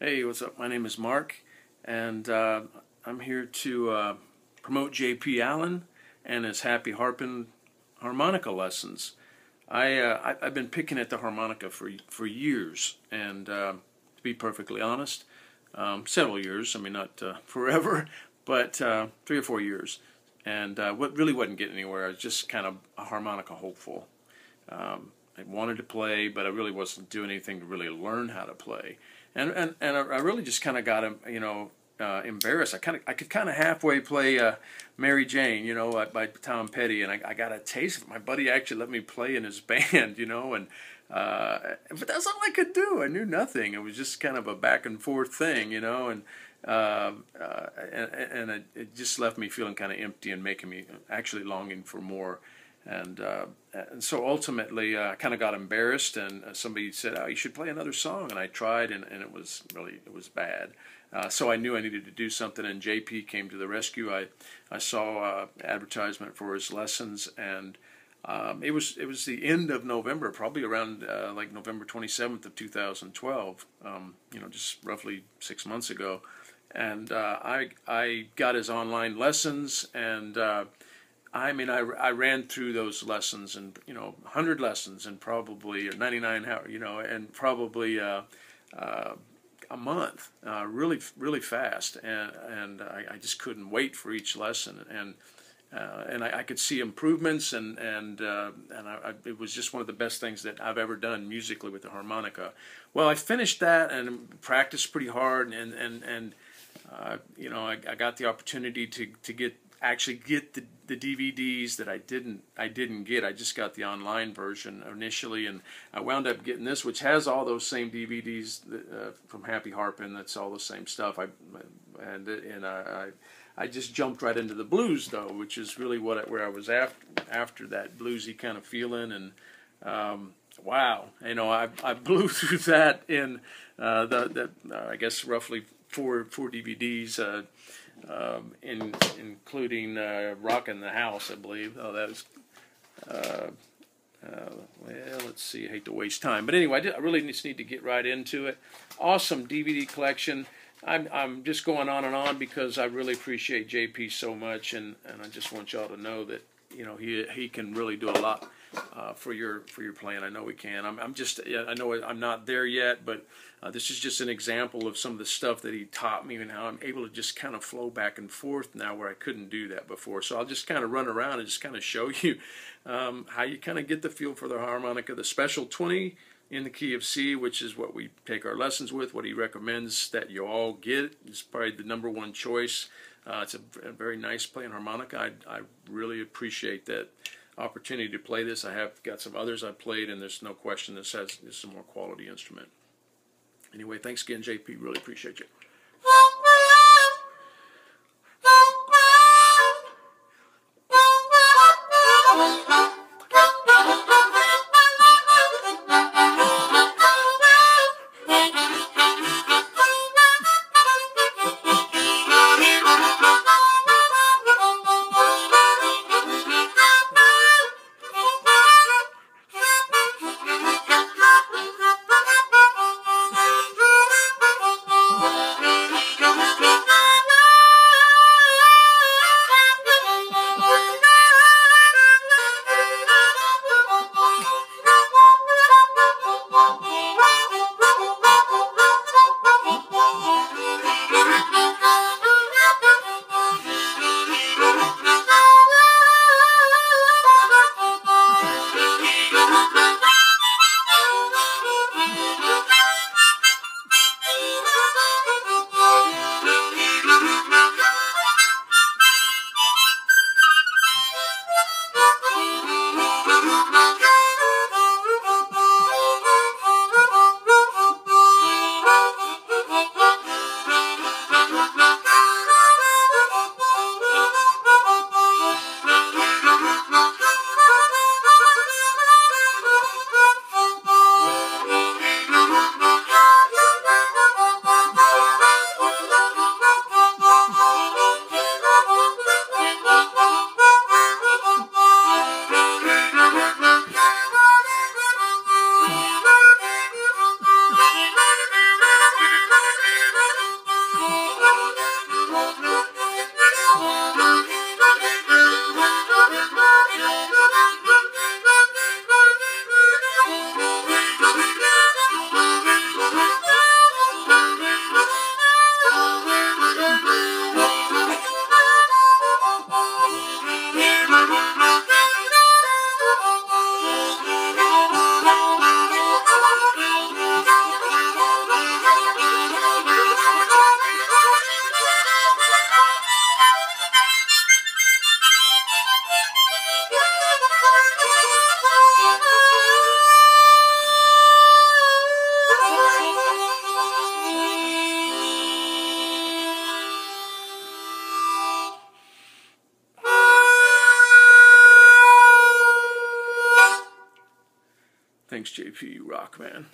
Hey, what's up? My name is Mark, and uh, I'm here to uh, promote J.P. Allen and his Happy Harping harmonica lessons. I, uh, I have been picking at the harmonica for for years, and uh, to be perfectly honest, um, several years. I mean, not uh, forever, but uh, three or four years. And what really wasn't getting anywhere. I was just kind of a harmonica hopeful. Um, I wanted to play, but I really wasn't doing anything to really learn how to play. And and, and I really just kind of got you know uh, embarrassed. I kind of I could kind of halfway play uh, Mary Jane, you know, by, by Tom Petty, and I, I, got a taste of it. My buddy actually let me play in his band, you know, and uh, but that's all I could do. I knew nothing. It was just kind of a back and forth thing, you know, and. Um, uh, and, and it, it, just left me feeling kind of empty and making me actually longing for more. And, uh, and so ultimately, uh, I kind of got embarrassed, and uh, somebody said, "Oh, you should play another song." And I tried, and, and it was really it was bad. Uh, so I knew I needed to do something, and JP came to the rescue. I I saw uh, advertisement for his lessons, and um, it was it was the end of November, probably around uh, like November 27th of 2012. Um, you know, just roughly six months ago, and I I got his online lessons and I mean, I, I ran through those lessons and, you know, 100 lessons and probably, or 99, you know, and probably uh, uh, a month, uh, really, really fast. And, and I, I, just couldn't wait for each lesson. And, uh, and I, I, could see improvements, and and uh, and I, it was just one of the best things that I've ever done musically with the harmonica. Well, I finished that and practiced pretty hard, and and and uh, you know I, I got the opportunity to to get actually get the, the DVDs that I didn't I didn't get. I just got the online version initially, and I wound up getting this, which has all those same DVDs that, uh, from Happy Harping. That's all the same stuff. I and and I, I just jumped right into the blues though, which is really what where I was after after that bluesy kind of feeling and. Um, wow, you know, I, I blew through that in uh, the, uh, I guess roughly four four DVDs. Um, in, including uh, Rocking the House, I believe. Oh, that was, uh, uh, well, let's see, I hate to waste time. But anyway, I, did, I, really just need to get right into it. Awesome DVD collection. I'm, I'm just going on and on because I really appreciate JP so much, and, and I just want y'all to know that, you know, he, he can really do a lot uh, for your for your plan. I know we can. I'm, I'm just I know I'm not there yet, but uh, this is just an example of some of the stuff that he taught me and how I'm able to just kind of flow back and forth now where I couldn't do that before. So I'll just kind of run around and just kind of show you um, how you kind of get the feel for the harmonica. The special 20 in the key of C, which is what we take our lessons with, what he recommends that you all get is probably the number one choice. Uh, it's a, a, very nice playing harmonica. I, I really appreciate that opportunity to play this. I have got some others I played, and there's no question this has is a more quality instrument. Anyway, thanks again, JP. Really appreciate you. Thanks, JP. You rock, man.